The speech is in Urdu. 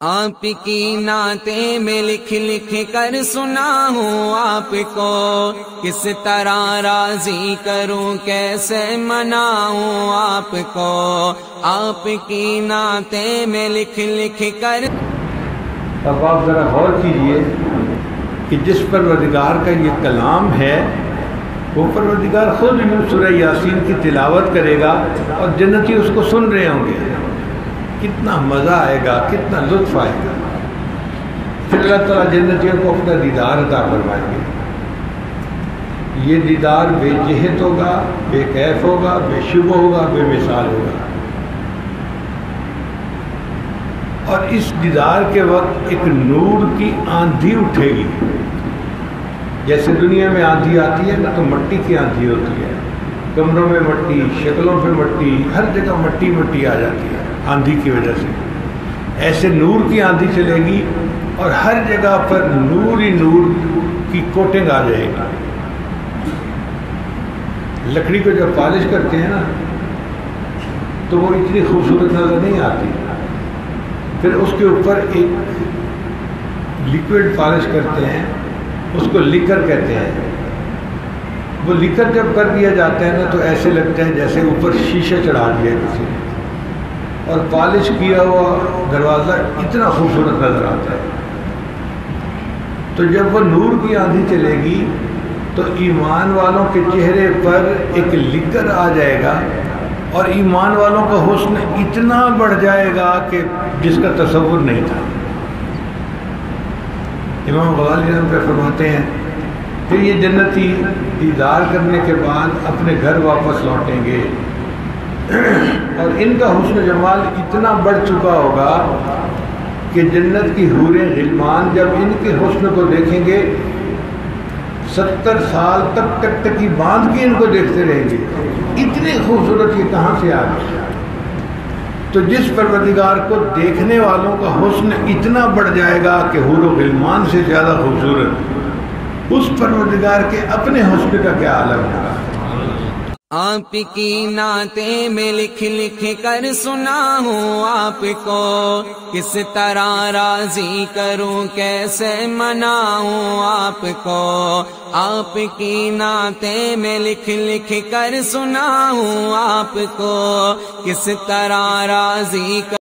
آپ کی نعتیں میں لکھ لکھ کر سنا ہوں آپ کو کس طرح راضی کروں کیسے مناؤں آپ کو آپ کی نعتیں میں لکھ لکھ کر اب آپ ذرا غور کیجیے کہ جس پروردگار کا یہ کلام ہے، وہ پروردگار خود سورہ یاسین کی تلاوت کرے گا اور جنتی اس کو سن رہے ہوں گے۔ کتنا مزہ آئے گا، کتنا لطف آئے گا۔ پھر اللہ تعالیٰ جنتیوں کو اپنا دیدار عطا کروائیں گے۔ یہ دیدار بے جہت ہوگا، بے کیف ہوگا، بے شبہ ہوگا، بے مثال ہوگا۔ اور اس دیدار کے وقت ایک نور کی آندھی اٹھے گی۔ جیسے دنیا میں آندھی آتی ہے نا تو مٹی کی آندھی ہوتی ہے۔ کمروں میں مٹی، شکلوں پہ مٹی، ہر جگہ مٹی مٹی آ جاتی ہے، آندھی کی وجہ سے۔ ایسے نور کی آندھی چلے گی اور ہر جگہ پر نور ہی نور کی کوٹنگ آ جائے گی۔ لکڑی کو جب پالش کرتے ہیں نا، تو وہ اتنی خوبصورت نظر نہیں آتی۔ پھر اس کے اوپر ایک لکوڈ پالش کرتے ہیں، اس کو لکر کہتے ہیں۔ وہ لکر جب کر دیا جاتا ہے نا تو ایسے لگتا ہے جیسے اوپر شیشہ چڑھا دیا کسی نے۔ اور پالش کیا ہوا دروازہ اتنا خوبصورت نظر آتا ہے۔ تو جب وہ نور کی آندھی چلے گی تو ایمان والوں کے چہرے پر ایک لکر آ جائے گا اور ایمان والوں کا حسن اتنا بڑھ جائے گا کہ جس کا تصور نہیں تھا۔ امام غزالی رحم پہ فرماتے ہیں پھر یہ جنتی دیدار کرنے کے بعد اپنے گھر واپس لوٹیں گے۔ اور ان کا حسن جمال اتنا بڑھ چکا ہوگا کہ جنت کی حوریں غلمان جب ان کے حسن کو دیکھیں گے، ستر سال تک تک تک کی باندھ کے ان کو دیکھتے رہیں گے۔ اتنی خوبصورت یہ کہاں سے آ گئی؟ تو جس پروردگار کو دیکھنے والوں کا حسن اتنا بڑھ جائے گا کہ حور و غلمان سے زیادہ خوبصورت۔ اس پروردگار کے اپنے حسن کا کیا عالم ہوگا؟ آپ کی نعتیں میں لکھ لکھ کر سنا ہوں آپ کو، کس طرح راضی کروں، کیسے مناؤں آپ کو؟ آپ کی نعتیں میں لکھ لکھ کر سنا ہوں آپ کو، کس طرح راضی کر